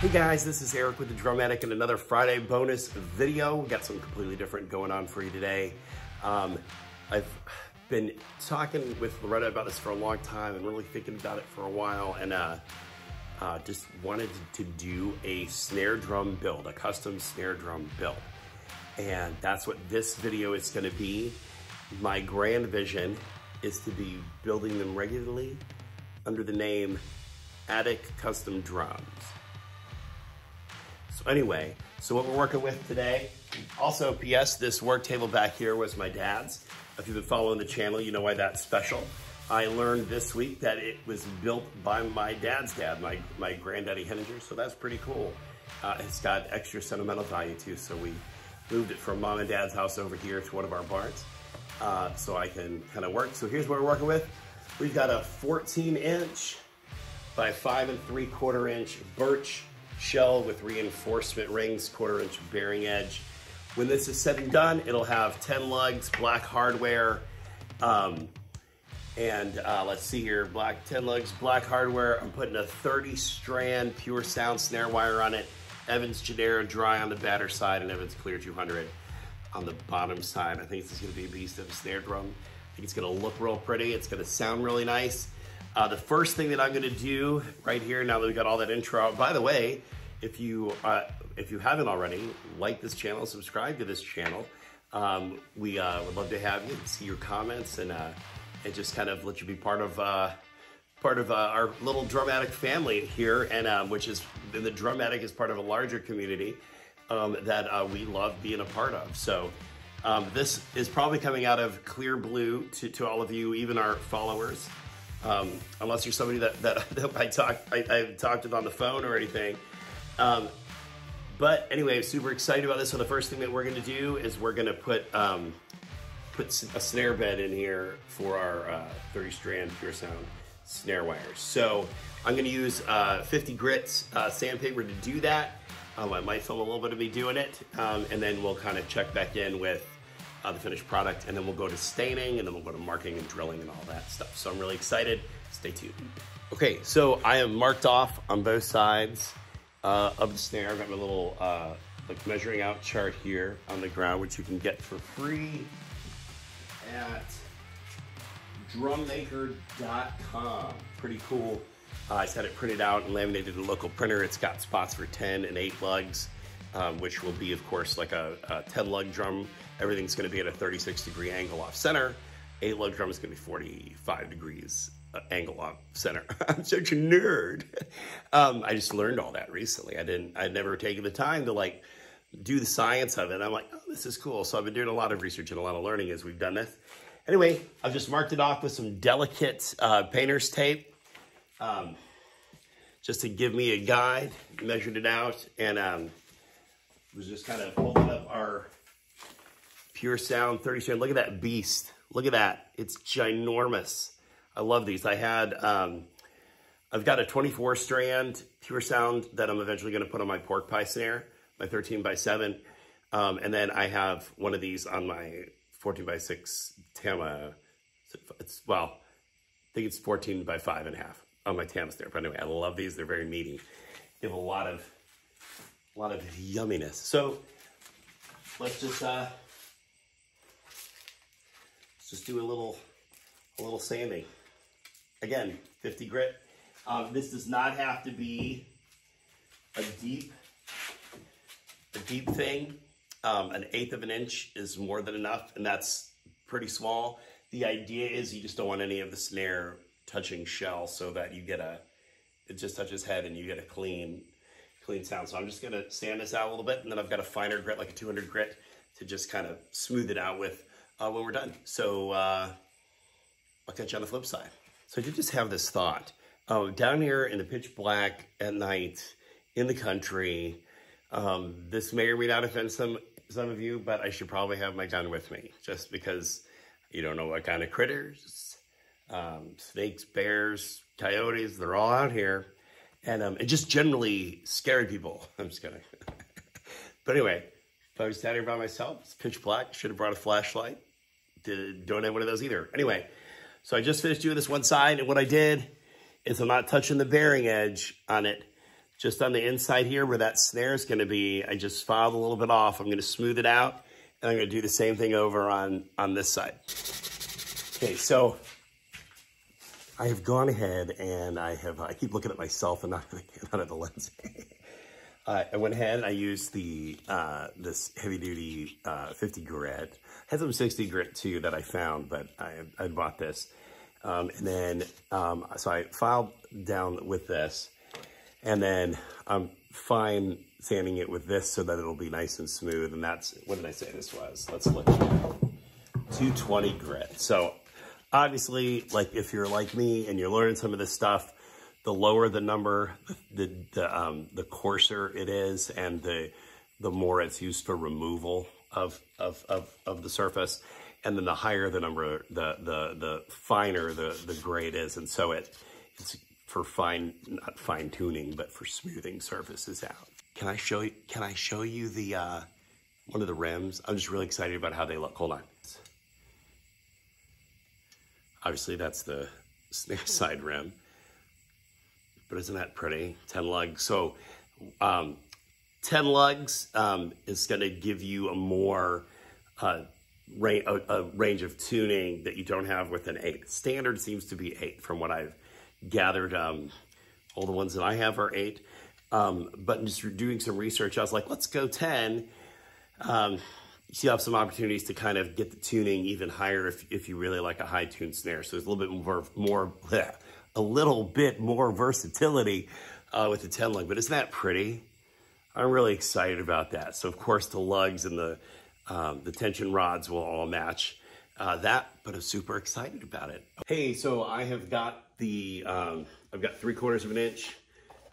Hey guys, this is Eric with the Drum Attic and another Friday bonus video. We got something completely different going on for you today. Um, I've been talking with Loretta about this for a long time and really thinking about it for a while and uh, uh, just wanted to do a snare drum build, a custom snare drum build. And that's what this video is gonna be. My grand vision is to be building them regularly under the name Attic Custom Drums. Anyway, so what we're working with today, also PS, this work table back here was my dad's. If you've been following the channel, you know why that's special. I learned this week that it was built by my dad's dad, my, my granddaddy Henninger, so that's pretty cool. Uh, it's got extra sentimental value too, so we moved it from mom and dad's house over here to one of our barns uh, so I can kind of work. So here's what we're working with. We've got a 14 inch by five and three quarter inch birch shell with reinforcement rings, quarter inch bearing edge. When this is said and done, it'll have 10 lugs, black hardware, um, and uh, let's see here, black 10 lugs, black hardware. I'm putting a 30 strand pure sound snare wire on it. Evans Genera dry on the batter side and Evans Clear 200 on the bottom side. I think this is gonna be a beast of a snare drum. I think it's gonna look real pretty. It's gonna sound really nice. Uh, the first thing that I'm gonna do right here, now that we got all that intro out, by the way, if you, uh, if you haven't already, like this channel, subscribe to this channel. Um, we uh, would love to have you, see your comments, and, uh, and just kind of let you be part of uh, part of uh, our little Drum Attic family here, and um, which is the Drum Attic is part of a larger community um, that we love being a part of. So um, this is probably coming out of clear blue to, to all of you, even our followers. Um, unless you're somebody that, that, that I talk I, I've talked with on the phone or anything. Um, but anyway, I'm super excited about this. So the first thing that we're gonna do is we're gonna put um, put a snare bed in here for our uh, 30 strand pure sound snare wires. So I'm gonna use uh, 50 grit uh, sandpaper to do that. Um, I might film a little bit of me doing it, um, and then we'll kind of check back in with uh, the finished product, and then we'll go to staining, and then we'll go to marking and drilling and all that stuff. So I'm really excited. Stay tuned. Okay, so I am marked off on both sides uh, of the snare. I've got my little uh, like measuring out chart here on the ground, which you can get for free at drummaker.com. Pretty cool. Uh, I just had it printed out and laminated in a local printer. It's got spots for 10 and 8 lugs, um, which will be, of course, like a, a 10 lug drum. Everything's going to be at a 36 degree angle off center. 8 lug drum is going to be 45 degrees uh, angle off center. I'm such a nerd. Um, I just learned all that recently. I didn't, I'd never taken the time to like do the science of it. I'm like, oh, this is cool. So I've been doing a lot of research and a lot of learning as we've done this. Anyway, I've just marked it off with some delicate uh, painter's tape um, just to give me a guide, measured it out, and um, was just kind of holding up our Pure Sound 30 strand. Look at that beast. Look at that. It's ginormous. I love these. I had, um, I've got a 24 strand Pure Sound that I'm eventually going to put on my pork pie snare, my 13 by 7. Um, and then I have one of these on my 14 by 6 Tama. It's, well, I think it's 14 by 5 and a half on my Tama snare. But anyway, I love these. They're very meaty. They have a lot of, a lot of yumminess. So let's just, uh, just do a little, a little sanding. Again, 50 grit. Um, this does not have to be a deep, a deep thing. Um, an eighth of an inch is more than enough, and that's pretty small. The idea is you just don't want any of the snare touching shell so that you get a, it just touches head and you get a clean, clean sound. So I'm just gonna sand this out a little bit and then I've got a finer grit, like a 200 grit, to just kind of smooth it out with uh, when we're done. So uh, I'll catch you on the flip side. So I did just have this thought. Oh, down here in the pitch black at night in the country, um, this may or may not offend some some of you, but I should probably have my gun with me just because you don't know what kind of critters, um, snakes, bears, coyotes, they're all out here. And um, it just generally scary people. I'm just kidding. but anyway, if I was standing by myself, it's pitch black, should have brought a flashlight. Don't have one of those either. Anyway, so I just finished doing this one side, and what I did is I'm not touching the bearing edge on it just on the inside here where that snare is going to be, I just filed a little bit off. I'm going to smooth it out and I'm going to do the same thing over on, on this side. Okay, so I have gone ahead and I have, I keep looking at myself and not, not at the lens. uh, I went ahead and I used the, uh, this heavy duty uh, 50 grit. Had some 60 grit too that I found, but I, I bought this. Um, and then, um, so I filed down with this and then I'm fine sanding it with this so that it'll be nice and smooth. And that's, what did I say this was? Let's look. 220 grit. So obviously, like if you're like me and you're learning some of this stuff, the lower the number, the, the, um, the coarser it is and the, the more it's used for removal of, of, of, of the surface. And then the higher the number, the, the, the finer the, the grade is. And so it, it's for fine, not fine tuning, but for smoothing surfaces out. Can I show you, can I show you the, uh, one of the rims? I'm just really excited about how they look. Hold on. Obviously that's the snare side rim, but isn't that pretty? 10 lugs. So, um, 10 lugs um, is going to give you a more uh, range, a, a, range of tuning that you don't have with an 8. Standard seems to be 8 from what I've gathered um, all the ones that I have are eight. Um, but just doing some research, I was like, let's go 10. Um, you still have some opportunities to kind of get the tuning even higher if, if you really like a high tuned snare. So there's a little bit more, more bleh, a little bit more versatility uh, with the 10 lug. But isn't that pretty? I'm really excited about that. So of course the lugs and the, um, the tension rods will all match uh, that, but I'm super excited about it. Hey, so I have got the, um, I've got three quarters of an inch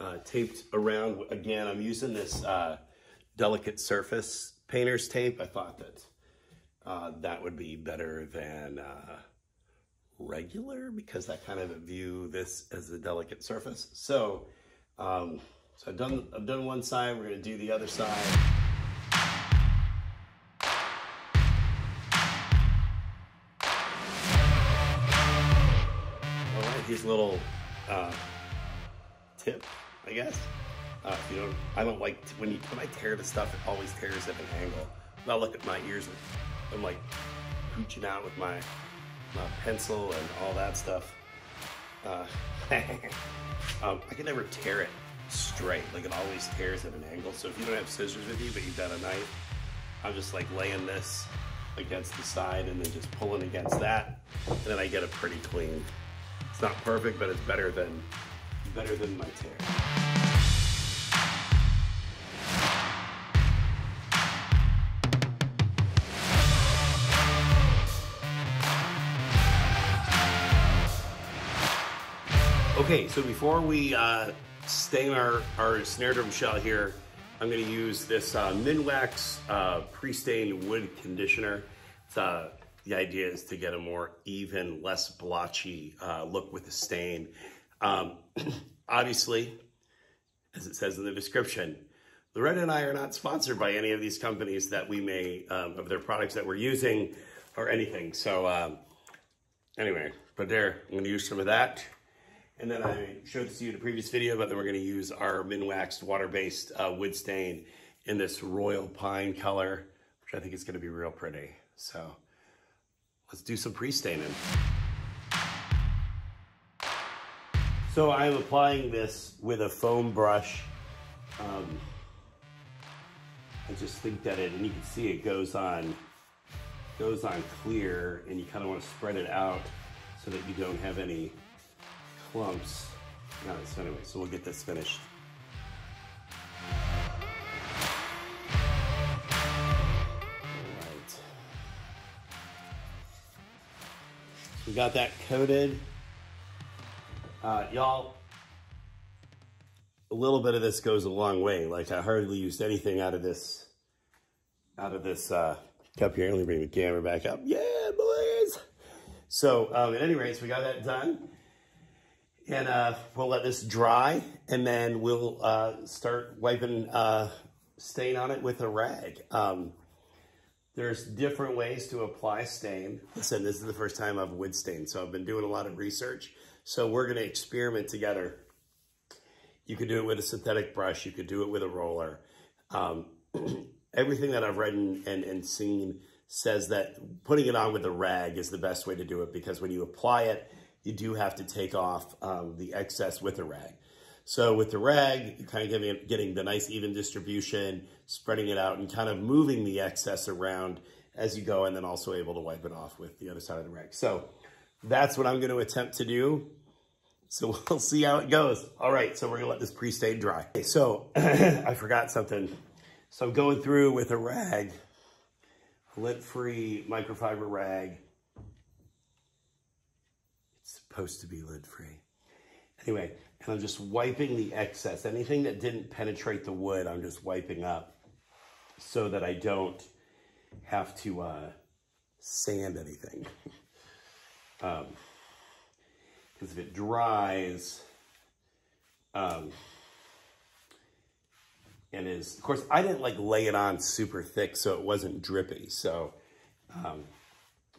uh, taped around. Again, I'm using this uh, delicate surface painter's tape. I thought that uh, that would be better than uh, regular because I kind of view this as a delicate surface. So, um, so I've done, I've done one side, we're gonna do the other side. his little uh, tip, I guess. Uh, you know, I don't like, when, you, when I tear the stuff, it always tears at an angle. Now look at my ears. I'm like hooching out with my, my pencil and all that stuff. Uh, um, I can never tear it straight. Like it always tears at an angle. So if you don't have scissors with you, but you've got a knife, I'm just like laying this against the side and then just pulling against that. And then I get a pretty clean it's not perfect, but it's better than better than my tear. Okay, so before we uh, stain our, our snare drum shell here, I'm gonna use this uh, Minwax uh, pre-stained wood conditioner. Uh, the idea is to get a more even, less blotchy uh, look with the stain. Um, obviously, as it says in the description, Loretta and I are not sponsored by any of these companies that we may, um, of their products that we're using or anything. So um, anyway, but there, I'm gonna use some of that. And then I showed this to you in a previous video, but then we're gonna use our Minwaxed water-based uh, wood stain in this royal pine color, which I think is gonna be real pretty. So Let's do some pre-staining. So I'm applying this with a foam brush. Um, I just think that it, and you can see it goes on, goes on clear, and you kind of want to spread it out so that you don't have any clumps. No, so anyway, so we'll get this finished. We got that coated. Uh, y'all, a little bit of this goes a long way. Like I hardly used anything out of this, out of this uh, cup here. Let me bring the camera back up. Yeah, boys. So um, at any rate, so we got that done. And uh, we'll let this dry and then we'll uh, start wiping uh, stain on it with a rag. Um, there's different ways to apply stain. Listen, this is the first time I've wood stained, so I've been doing a lot of research. So we're gonna experiment together You could do it with a synthetic brush. You could do it with a roller. Um, everything that I've read and, and, and seen says that putting it on with a rag is the best way to do it because when you apply it, you do have to take off um, the excess with a rag. So with the rag, you're kind of getting, getting the nice even distribution, spreading it out and kind of moving the excess around as you go and then also able to wipe it off with the other side of the rag. So that's what I'm going to attempt to do. So we'll see how it goes. All right, so we're gonna let this pre-stain dry. Okay, so I forgot something. So I'm going through with a rag, lint-free microfiber rag. Supposed to be lint-free. Anyway, and I'm just wiping the excess. Anything that didn't penetrate the wood, I'm just wiping up so that I don't have to uh, sand anything. um, because if it dries, um, and is, of course, I didn't like lay it on super thick so it wasn't drippy. So um,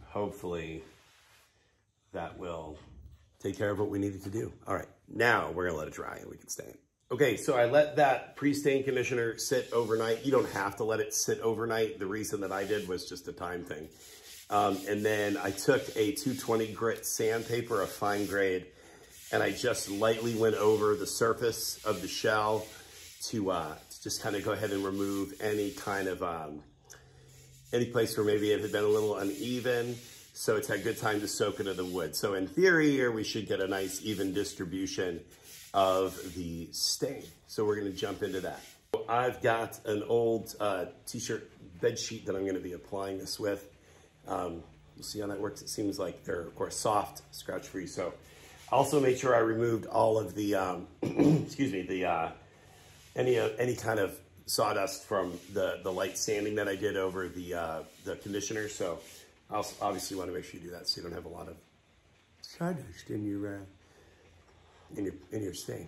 hopefully that will take care of what we needed to do. All right, now we're gonna let it dry and we can stain. Okay, so I let that pre-stain conditioner sit overnight. You don't have to let it sit overnight. The reason that I did was just a time thing. Um, and then I took a 220 grit sandpaper, a fine grade, and I just lightly went over the surface of the shell to, uh, to just kind of go ahead and remove any kind of, um, any place where maybe it had been a little uneven. So it's had good time to soak into the wood. So in theory here, we should get a nice even distribution of the stain. So we're gonna jump into that. I've got an old uh, t-shirt bed sheet that I'm gonna be applying this with. Um, we'll see how that works. It seems like they're, of course, soft, scratch-free. So also made sure I removed all of the, um, excuse me, the uh, any uh, any kind of sawdust from the, the light sanding that I did over the, uh, the conditioner. So obviously want to make sure you do that so you don't have a lot of sawdust in your, uh, in your, in your stain.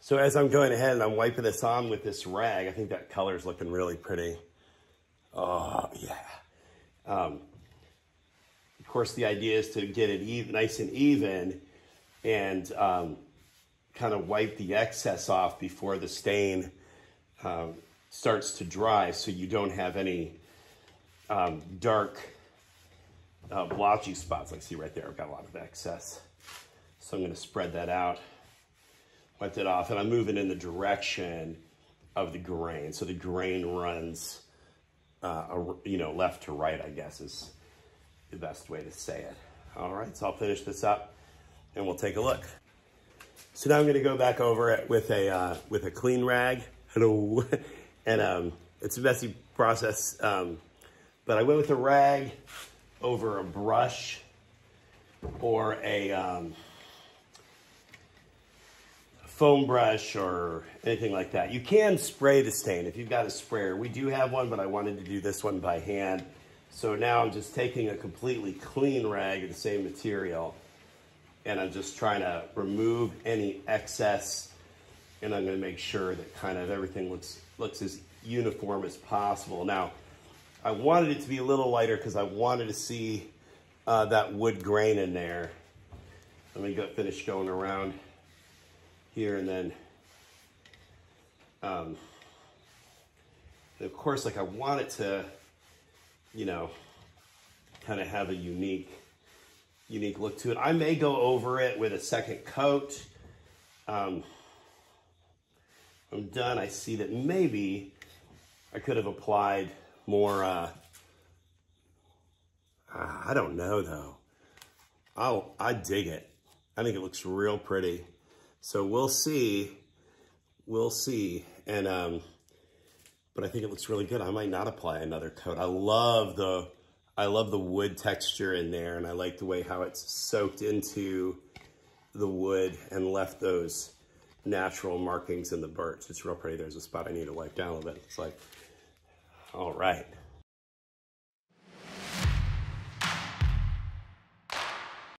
So as I'm going ahead and I'm wiping this on with this rag, I think that color's looking really pretty. Oh, yeah. Um, of course, the idea is to get it even, nice and even and um, kind of wipe the excess off before the stain um, starts to dry so you don't have any um, dark uh, blotchy spots. Like see right there, I've got a lot of excess. So I'm gonna spread that out, wipe it off, and I'm moving in the direction of the grain. So the grain runs uh, you know, left to right, I guess is the best way to say it. All right, so I'll finish this up and we'll take a look. So now I'm gonna go back over it with a, uh, with a clean rag. Hello. and um, it's a messy process, um, but I went with a rag over a brush or a, um, foam brush or anything like that. You can spray the stain if you've got a sprayer. We do have one, but I wanted to do this one by hand. So now I'm just taking a completely clean rag of the same material and I'm just trying to remove any excess and I'm gonna make sure that kind of everything looks, looks as uniform as possible. Now, I wanted it to be a little lighter because I wanted to see uh, that wood grain in there. Let me go finish going around here and then um, of course like I want it to you know kind of have a unique unique look to it. I may go over it with a second coat. Um, I'm done. I see that maybe I could have applied more uh, I don't know though I'll I dig it I think it looks real pretty so we'll see. We'll see. And, um, but I think it looks really good. I might not apply another coat. I love the, I love the wood texture in there and I like the way how it's soaked into the wood and left those natural markings in the birch. It's real pretty. There's a spot I need to wipe down a little bit. It's like, all right.